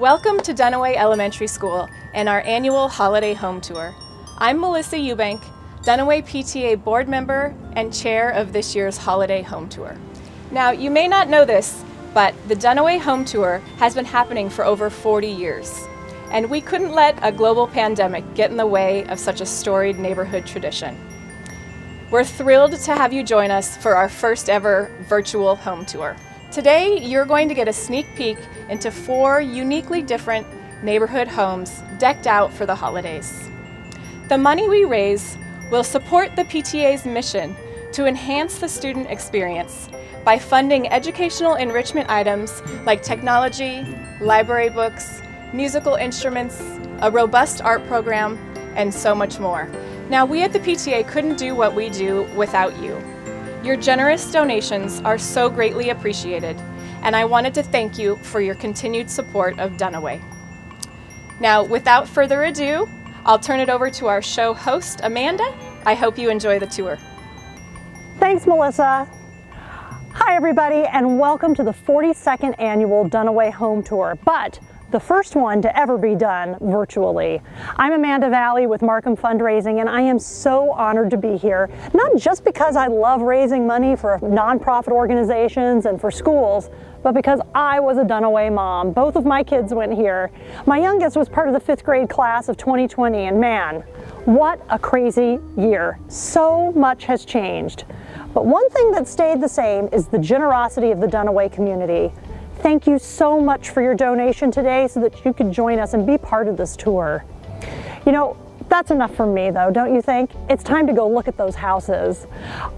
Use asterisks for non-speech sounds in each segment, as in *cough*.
Welcome to Duniway Elementary School and our annual holiday home tour. I'm Melissa Eubank, Duniway PTA board member and chair of this year's holiday home tour. Now, you may not know this, but the Duniway home tour has been happening for over 40 years. And we couldn't let a global pandemic get in the way of such a storied neighborhood tradition. We're thrilled to have you join us for our first ever virtual home tour. Today, you're going to get a sneak peek into four uniquely different neighborhood homes decked out for the holidays. The money we raise will support the PTA's mission to enhance the student experience by funding educational enrichment items like technology, library books, musical instruments, a robust art program, and so much more. Now, we at the PTA couldn't do what we do without you. Your generous donations are so greatly appreciated, and I wanted to thank you for your continued support of Duniway. Now, without further ado, I'll turn it over to our show host, Amanda. I hope you enjoy the tour. Thanks, Melissa. Hi, everybody, and welcome to the 42nd annual Duniway Home Tour. But the first one to ever be done virtually. I'm Amanda Valley with Marquam Fundraising and I am so honored to be here, not just because I love raising money for nonprofit organizations and for schools, but because I was a Duniway mom. Both of my kids went here. My youngest was part of the fifth grade class of 2020 and man, what a crazy year. So much has changed. But one thing that stayed the same is the generosity of the Duniway community. Thank you so much for your donation today so that you could join us and be part of this tour. You know, that's enough for me though, don't you think? It's time to go look at those houses.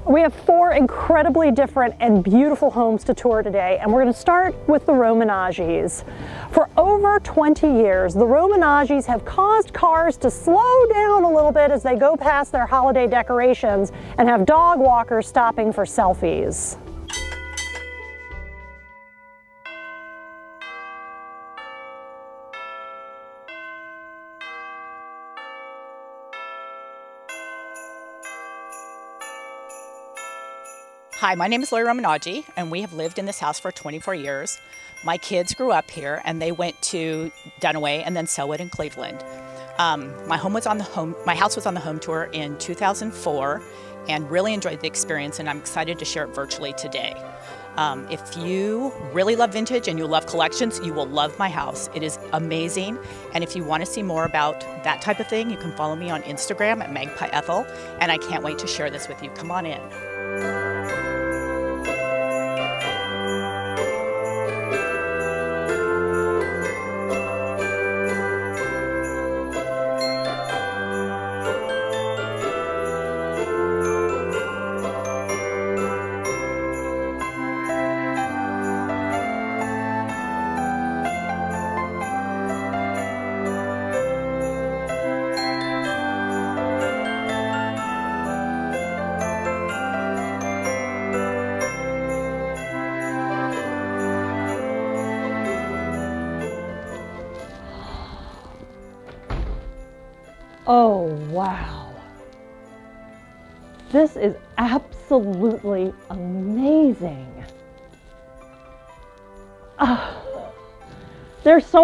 We have four incredibly different and beautiful homes to tour today, and we're gonna start with the Romanagis. For over 20 years, the Romanagis have caused cars to slow down a little bit as they go past their holiday decorations and have dog walkers stopping for selfies. Hi, my name is Lori Romanaggi, and we have lived in this house for 24 years. My kids grew up here, and they went to Duniway and then Sellwood in Cleveland. Um, my home was on the home. My house was on the home tour in 2004, and really enjoyed the experience. And I'm excited to share it virtually today. Um, if you really love vintage and you love collections, you will love my house. It is amazing. And if you want to see more about that type of thing, you can follow me on Instagram at Magpie Ethel. And I can't wait to share this with you. Come on in.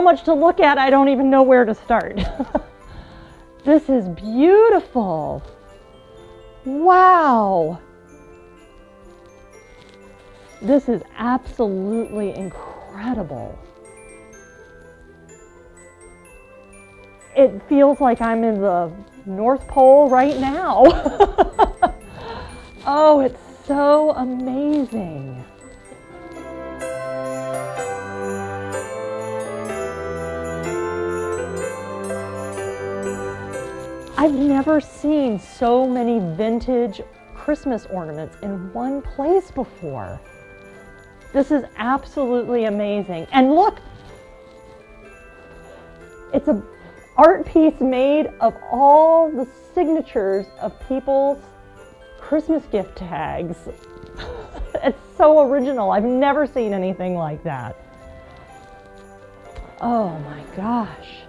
Much to look at, I don't even know where to start. *laughs* this is beautiful. Wow. This is absolutely incredible. it feels like I'm in the North Pole right now. *laughs* oh, it's so amazing. I've never seen so many vintage Christmas ornaments in one place before. This is absolutely amazing. And look, it's a art piece made of all the signatures of people's Christmas gift tags. *laughs* it's so original. I've never seen anything like that. Oh my gosh.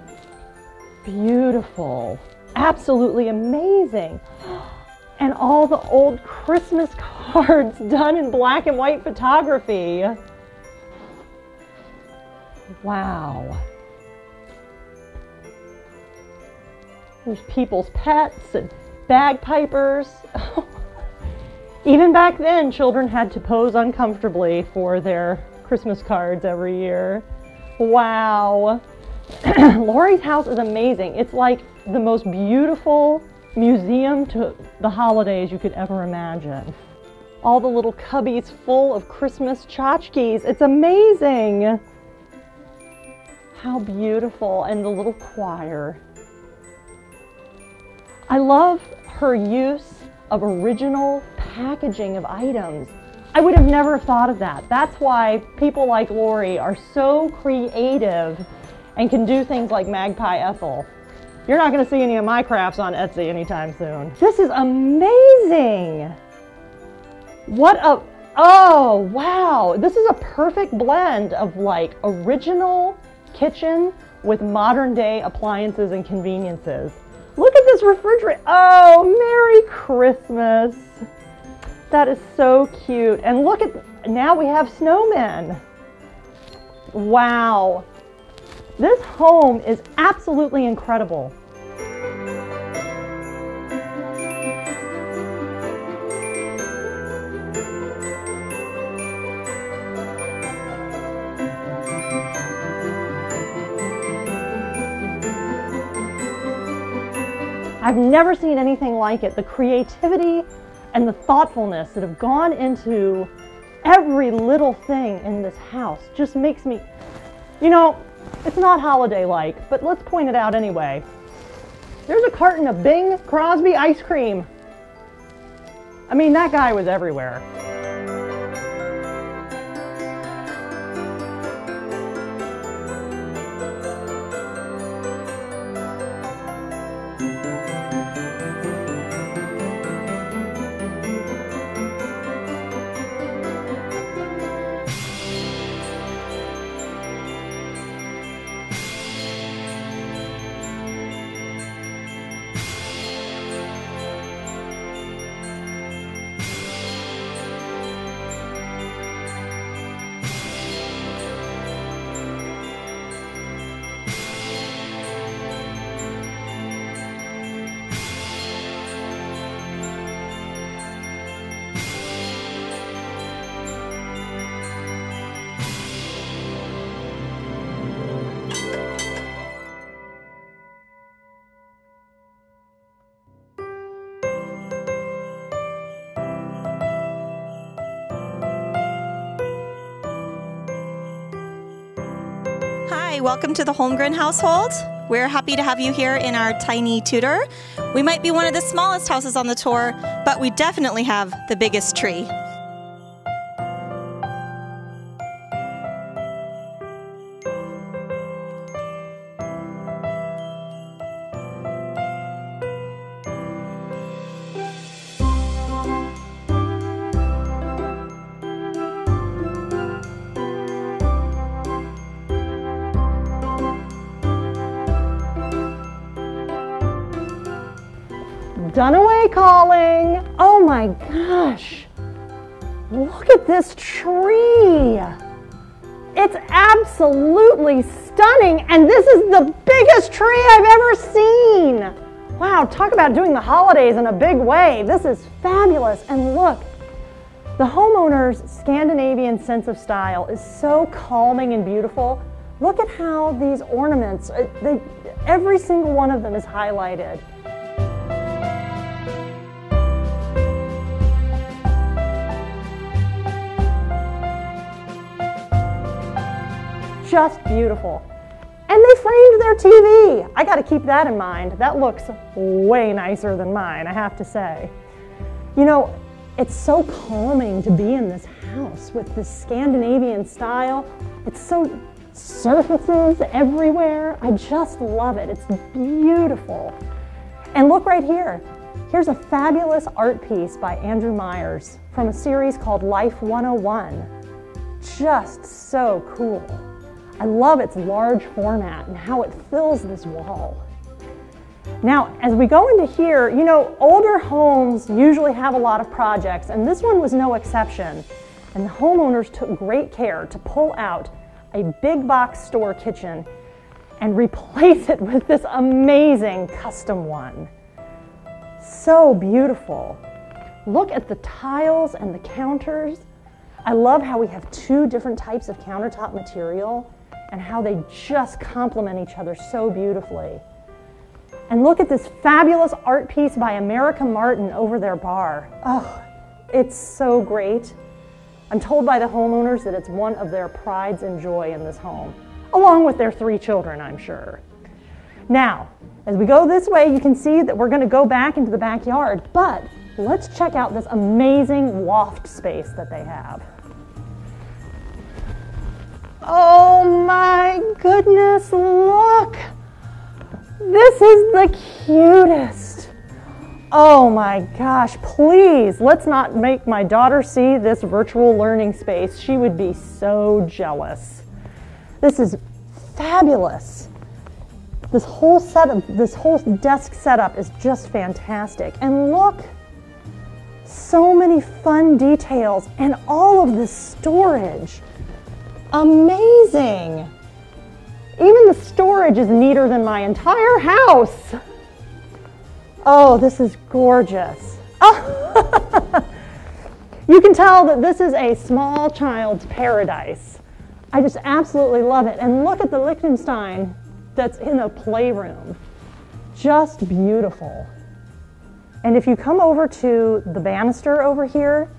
Beautiful absolutely amazing. And all the old Christmas *laughs* cards done in black and white photography. Wow. There's people's pets and bagpipers. *laughs* Even back then, children had to pose uncomfortably for their Christmas cards every year. Wow. *clears throat* Lori's house is amazing. It's like the most beautiful museum to the holidays you could ever imagine. All the little cubbies full of Christmas tchotchkes. It's amazing. How beautiful. And the little choir. I love her use of original packaging of items. I would have never thought of that. That's why people like Lori are so creative and can do things like Magpie Ethel. You're not gonna see any of my crafts on Etsy anytime soon. This is amazing. What a, oh, wow. This is a perfect blend of like original kitchen with modern day appliances and conveniences. Look at this refrigerator. Oh, Merry Christmas. That is so cute. And look at, now we have snowmen. Wow. This home is absolutely incredible. I've never seen anything like it. The creativity and the thoughtfulness that have gone into every little thing in this house just makes me, you know, it's not holiday-like, but let's point it out anyway. There's a carton of Bing Crosby ice cream. I mean, that guy was everywhere. Hi, welcome to the Holmgren household. We're happy to have you here in our tiny Tudor. We might be one of the smallest houses on the tour, but we definitely have the biggest tree. My gosh. Look at this tree. It's absolutely stunning. And this is the biggest tree I've ever seen. Wow, talk about doing the holidays in a big way. This is fabulous. And look, the homeowner's Scandinavian sense of style is so calming and beautiful. Look at how these ornaments, uh, they, every single one of them is highlighted. Just beautiful. And they framed their TV. I got to keep that in mind. That looks way nicer than mine, I have to say. You know, it's so calming to be in this house with this Scandinavian style. It's so surfaces everywhere. I just love it. It's beautiful. And look right here. Here's a fabulous art piece by Andrew Myers from a series called Life 101. Just so cool. I love its large format and how it fills this wall. Now, as we go into here, you know, older homes usually have a lot of projects, and this one was no exception. And the homeowners took great care to pull out a big box store kitchen. and *laughs* replace it with this amazing custom one. So beautiful. Look at the tiles and the counters. I love how we have two different types of countertop material and how they just complement each other so beautifully. And look at this fabulous art piece by America Martin over their bar. Oh, it's so great. I'm told by the homeowners that it's one of their prides and joy in this home, along with their three children, I'm sure. Now, as we go this way, you can see that we're going to go back into the backyard, but let's check out this amazing loft space that they have. Goodness, look! This is the cutest. Oh my gosh, please, let's not make my daughter see this virtual learning space. She would be so jealous. This is fabulous. This whole setup, this whole desk setup is just fantastic. And look, so many fun details and all of this storage. Amazing. Even the storage is neater than my entire house. Oh, this is gorgeous. Oh. *laughs* you can tell that this is a small child's paradise. I just absolutely love it. And look at the Lichtenstein that's in a playroom. Just beautiful. And if you come over to the banister over here,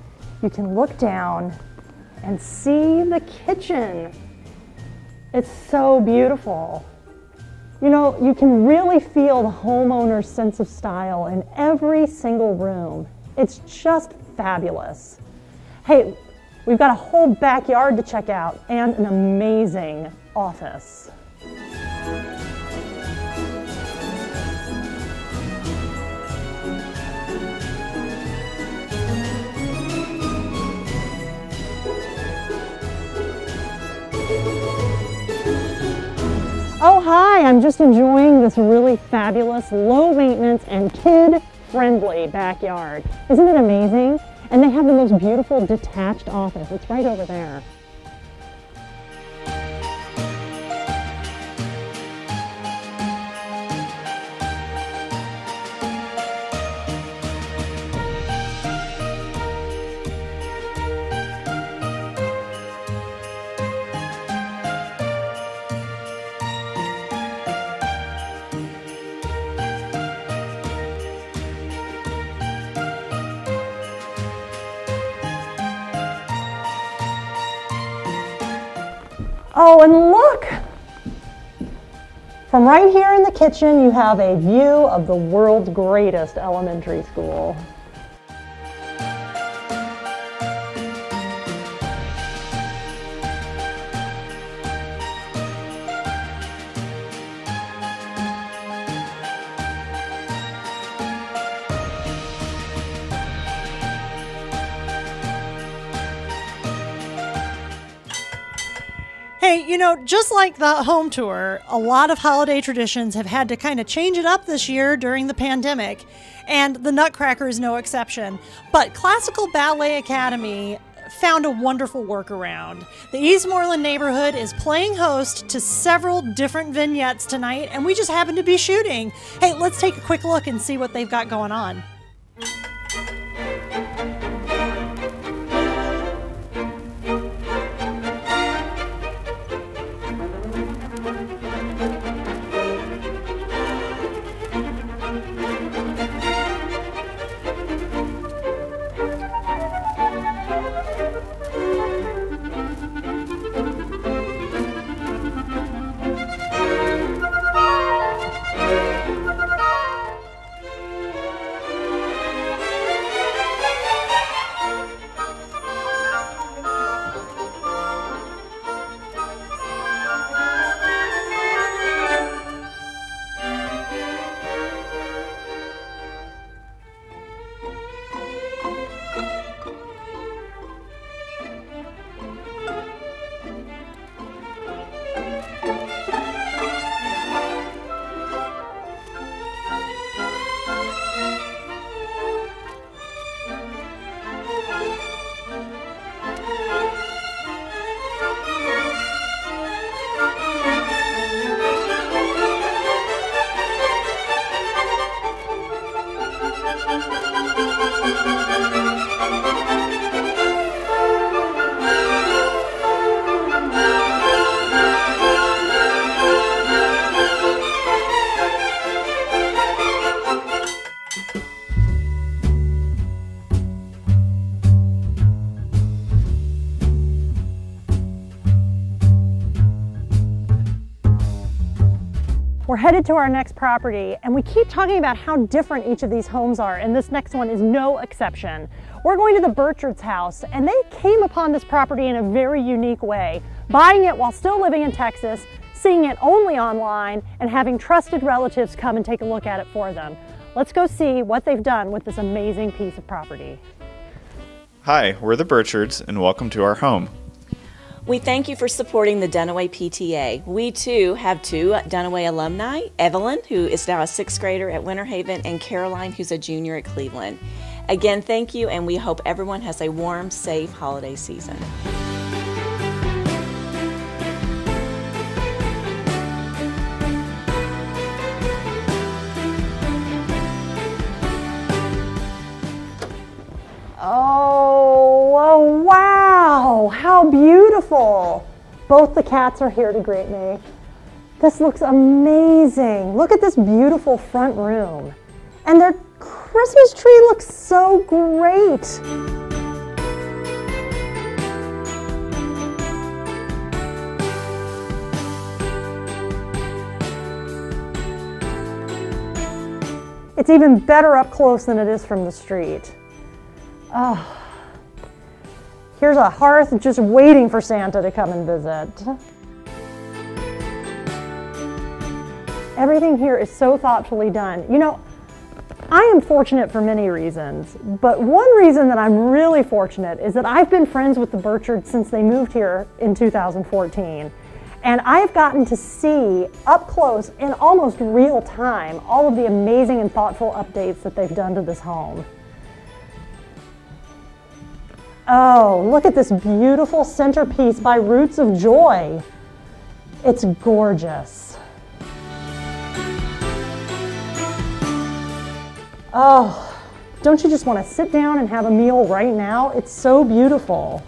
you can look down and see the kitchen. It's so beautiful. You know, you can really feel the homeowner's sense of style in every single room. It's just fabulous. Hey, we've got a whole backyard to check out and an amazing office. Oh, hi, I'm just enjoying this really fabulous, low maintenance and kid friendly backyard. Isn't it amazing? And they have the most beautiful detached office. It's right over there. Oh, and look! From right here in the kitchen, you have a view of the world's greatest elementary school. Just like the home tour, a lot of holiday traditions have had to kind of change it up this year during the pandemic, and the Nutcracker is no exception. But Classical Ballet Academy found a wonderful workaround. The Eastmoreland neighborhood is playing host to several different vignettes tonight, and we just happen to be shooting. Hey, let's take a quick look and see what they've got going on. Headed to our next property and we keep talking about how different each of these homes are and this next one is no exception. We're going to the Burchard's house and they came upon this property in a very unique way, buying it while still living in Texas, seeing it only online and having trusted relatives come and take a look at it for them. Let's go see what they've done with this amazing piece of property. Hi, we're the Burchards and welcome to our home. We thank you for supporting the Duniway PTA. We too have two Duniway alumni Evelyn, who is now a sixth grader at Winter Haven, and Caroline, who's a junior at Cleveland. Again, thank you, and we hope everyone has a warm, safe holiday season. Oh, oh, wow, how beautiful. Both the cats are here to greet me. This looks amazing. Look at this beautiful front room. And their Christmas tree looks so great. It's even better up close than it is from the street. Oh, here's a hearth just waiting for Santa to come and visit. Everything here is so thoughtfully done. You know, I am fortunate for many reasons, but one reason that I'm really fortunate is that I've been friends with the Burchards since they moved here in 2014. And I've gotten to see up close in almost real time all of the amazing and thoughtful updates that they've done to this home. Oh, look at this beautiful centerpiece by Roots of Joy. It's gorgeous. Oh, don't you just want to sit down and have a meal right now? It's so beautiful.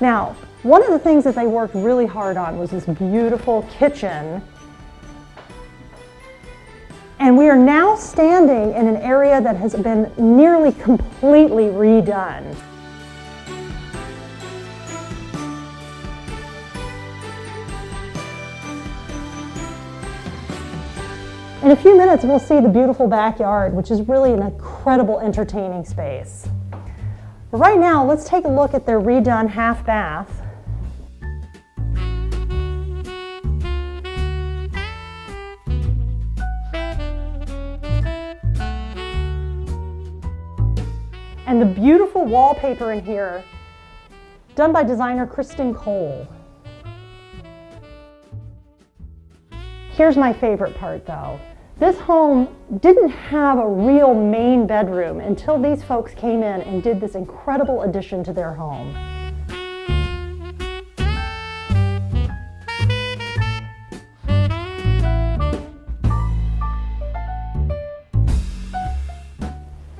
Now, one of the things that they worked really hard on was this beautiful kitchen. And we are now standing in an area that has been nearly completely redone. In a few minutes, we'll see the beautiful backyard, which is really an incredible entertaining space. But right now, let's take a look at their redone half bath. And the beautiful wallpaper in here, done by designer Kristen Cole. Here's my favorite part though. This home didn't have a real main bedroom until these folks came in and did this incredible addition to their home.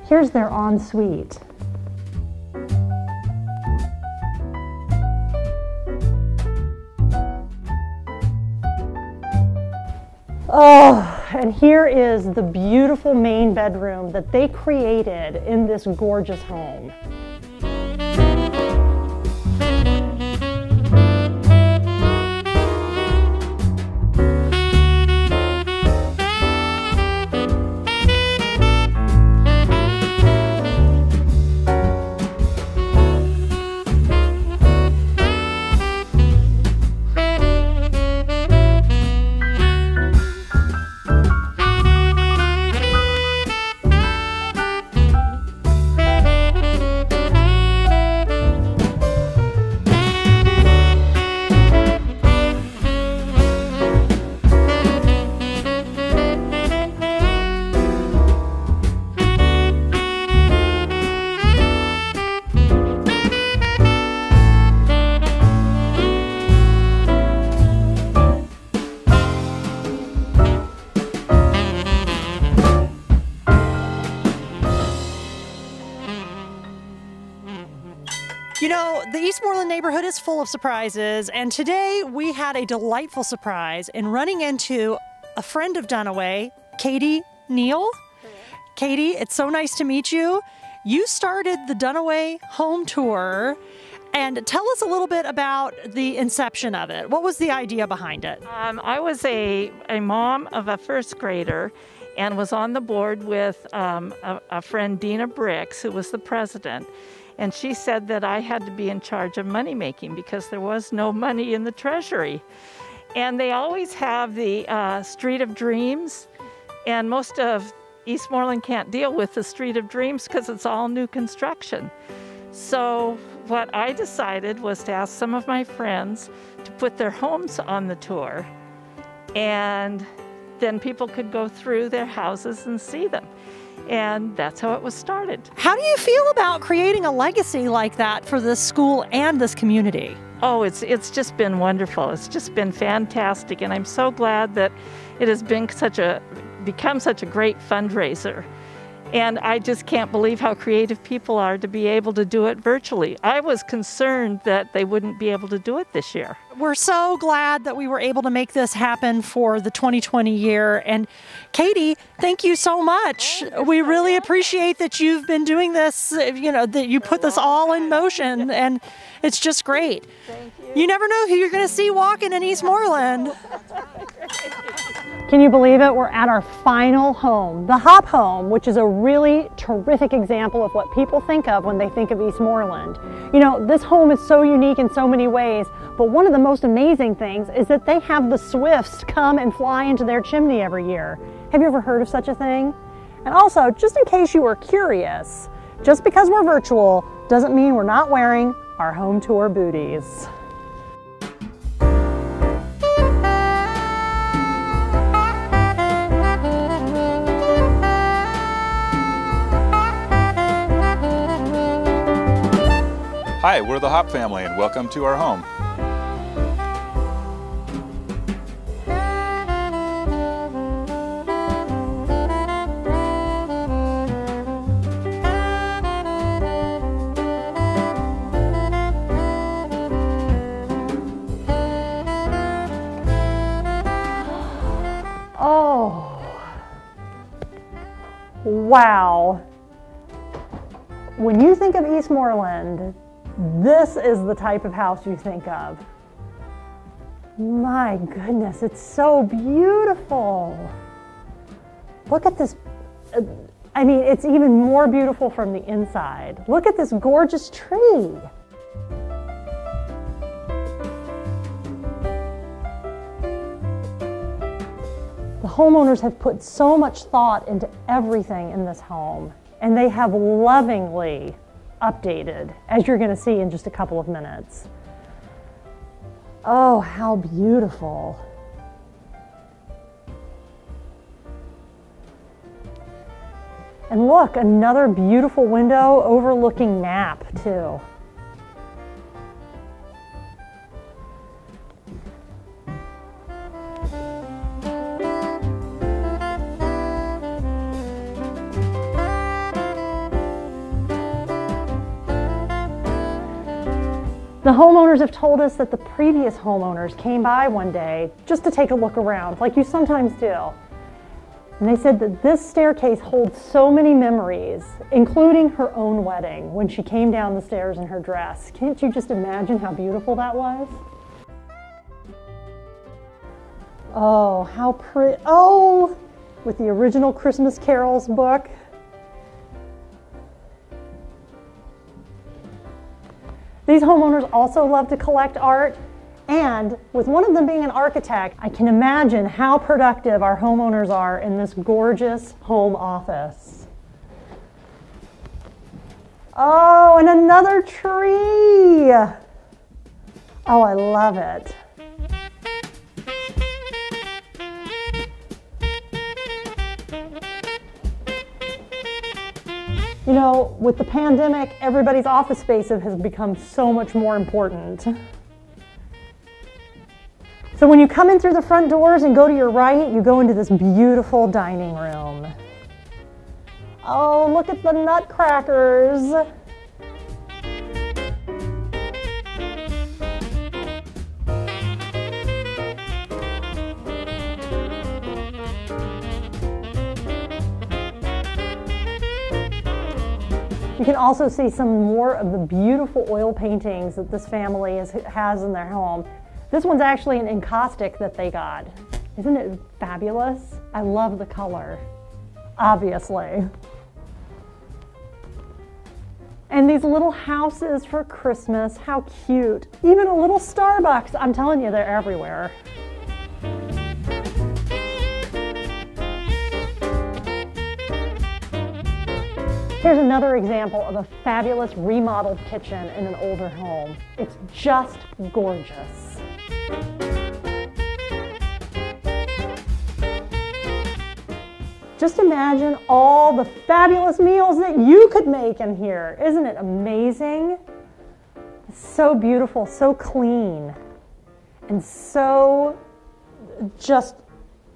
Here's their ensuite. And here is the beautiful main bedroom that they created in this gorgeous home. Is full of surprises, and today we had a delightful surprise in running into a friend of Duniway, Katie Neal. Katie, it's so nice to meet you. You started the Duniway home tour, And tell us a little bit about the inception of it. What was the idea behind it? Um, I was a, a mom of a first grader and was on the board with um, a, a friend, Dina Bricks, who was the president. And she said that I had to be in charge of money making because there was no money in the treasury. And they always have the uh, Street of Dreams, and most of Eastmoreland can't deal with the Street of Dreams because it's all new construction. So, what I decided was to ask some of my friends to put their homes on the tour, and then people could go through their houses and see them. And that's how it was started. How do you feel about creating a legacy like that for this school and this community? Oh, it's it's just been wonderful. It's just been fantastic, and I'm so glad that it has been such a become such a great fundraiser. And I just can't believe how creative people are to be able to do it virtually. I was concerned that they wouldn't be able to do it this year. We're so glad that we were able to make this happen for the 2020 year. And Katie, thank you so much. We really appreciate that you've been doing this, you know, that you put this all in motion, *laughs* and it's just great. Thank you. You never know who you're going to see walking in Eastmoreland. *laughs* Can you believe it? We're at our final home, the Hop Home, which is a really terrific example of what people think of when they think of Eastmoreland. You know, this home is so unique in so many ways, but one of the most amazing things is that they have the Swifts come and fly into their chimney every year. Have you ever heard of such a thing? And also, just in case you were curious, just because we're virtual doesn't mean we're not wearing our home tour booties. Hi, we're the Hop family and welcome to our home. Oh, wow. When you think of Eastmoreland, this is the type of house you think of. My goodness, it's so beautiful. Look at this. uh, I mean, it's even more beautiful from the inside. Look at this gorgeous tree. The homeowners have put so much thought into everything in this home, and they have lovingly updated, as you're going to see in just a couple of minutes. Oh, how beautiful. And look, another beautiful window overlooking Knapp, too. The homeowners have told us that the previous homeowners came by one day just to take a look around, like you sometimes do. And they said that this staircase holds so many memories, including her own wedding when she came down the stairs in her dress. Can't you just imagine how beautiful that was? Oh, how pretty. Oh, with the original Christmas carols book. These homeowners also love to collect art, and with one of them being an architect, I can imagine how productive our homeowners are in this gorgeous home office. Oh, and another tree. Oh, I love it. You know, with the pandemic, everybody's office space has become so much more important. So when you come in through the front doors and go to your right, you go into this beautiful dining room. Oh, look at the nutcrackers. Can also see some more of the beautiful oil paintings that this family is, has in their home. This one's actually an encaustic that they got. Isn't it fabulous? I love the color, obviously. And these little houses for Christmas, how cute. Even a little Starbucks, I'm telling you, they're everywhere. Here's another example of a fabulous remodeled kitchen in an older home. It's just gorgeous. Just imagine all the fabulous meals that you could make in here. Isn't it amazing? It's so beautiful, so clean, and so just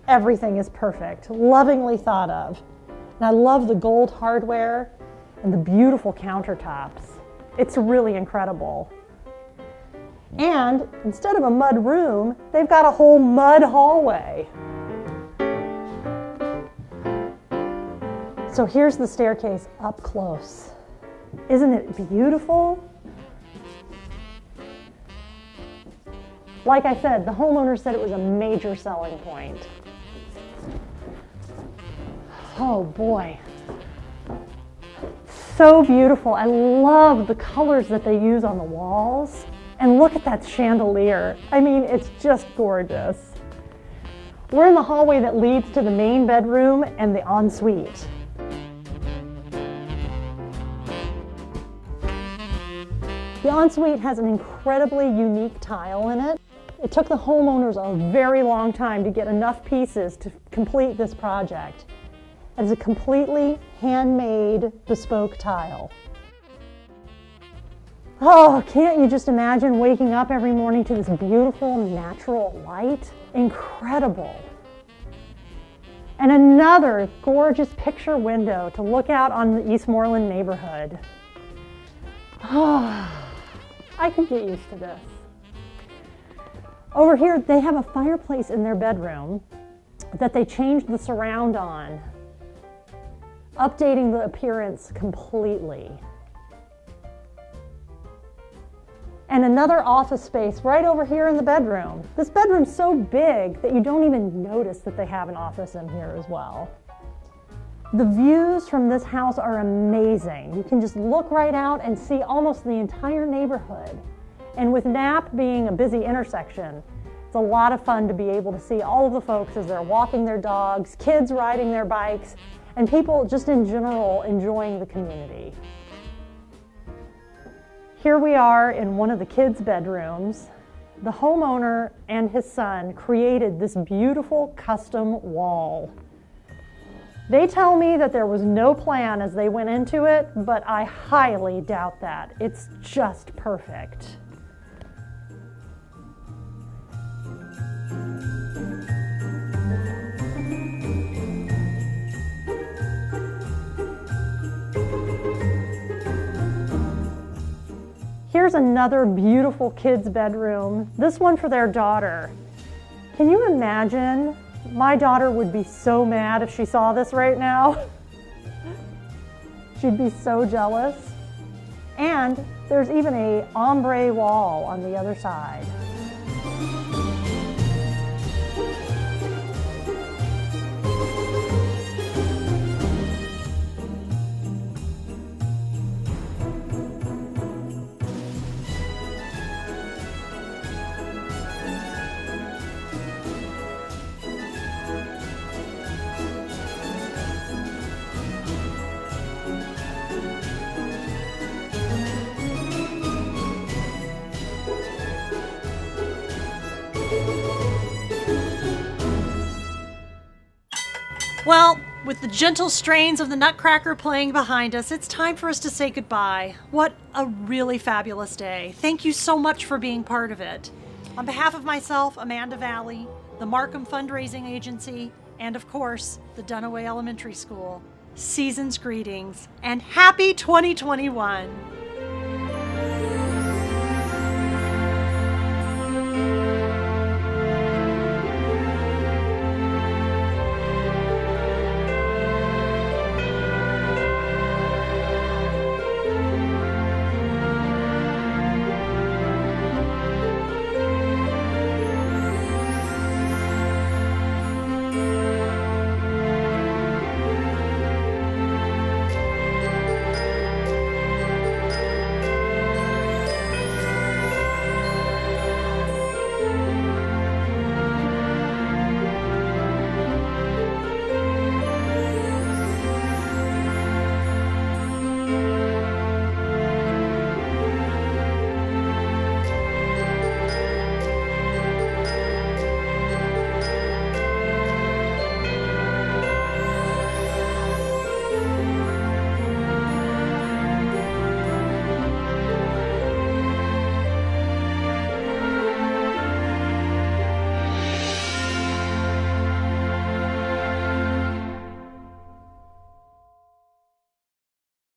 everything is perfect, lovingly thought of. And I love the gold hardware and the beautiful countertops. It's really incredible. And instead of a mud room, they've got a whole mud hallway. So here's the staircase up close. Isn't it beautiful? Like I said, the homeowner said it was a major selling point. Oh boy. So beautiful. I love the colors that they use on the walls. And look at that chandelier. I mean, it's just gorgeous. We're in the hallway that leads to the main bedroom and the ensuite. The ensuite has an incredibly unique tile in it. It took the homeowners a very long time to get enough pieces to complete this project. Is a completely handmade bespoke tile. Oh, can't you just imagine waking up every morning to this beautiful natural light? Incredible. And another gorgeous picture window to look out on the Eastmoreland neighborhood. Oh, I could get used to this. Over here, they have a fireplace in their bedroom that they changed the surround on updating the appearance completely. And another office space right over here in the bedroom. This bedroom's so big that you don't even notice that they have an office in here as well. The views from this house are amazing. You can just look right out and see almost the entire neighborhood. And with Knapp being a busy intersection, it's a lot of fun to be able to see all of the folks as they're walking their dogs, kids riding their bikes, and people just in general enjoying the community. Here we are in one of the kids' bedrooms. The homeowner and his son created this beautiful custom wall. They tell me that there was no plan as they went into it, but I highly doubt that. It's just perfect. Here's another beautiful kid's bedroom, this one for their daughter. Can you imagine? My daughter would be so mad if she saw this right now. *laughs* She'd be so jealous. And there's even a ombre wall on the other side. Well, with the gentle strains of the Nutcracker playing behind us, it's time for us to say goodbye. What a really fabulous day. Thank you so much for being part of it. On behalf of myself, Amanda Valley, the Marquam Fundraising Agency, and of course, the Duniway Elementary School, season's greetings and happy 2021!